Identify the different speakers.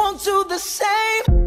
Speaker 1: won't do the same.